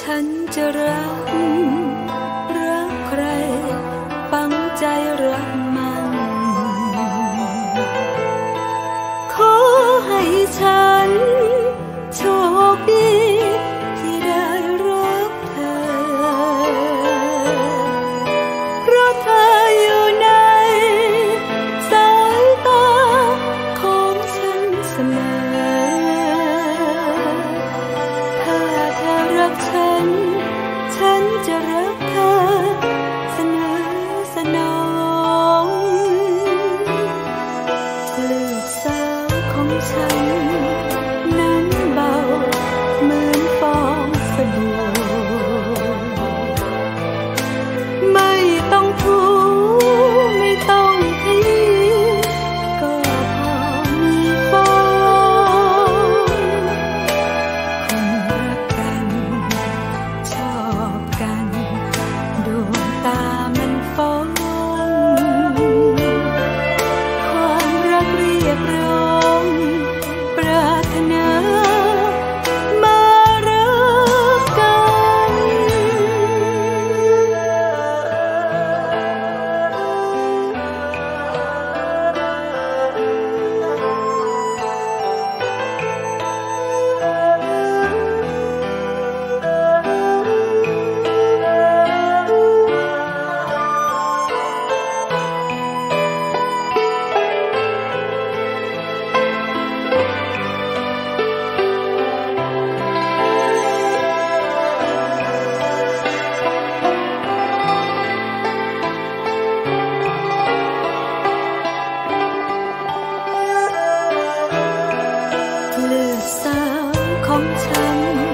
ฉันจะรัก รักใครปังใจรักมัน ขอให้ฉัน through. ข尘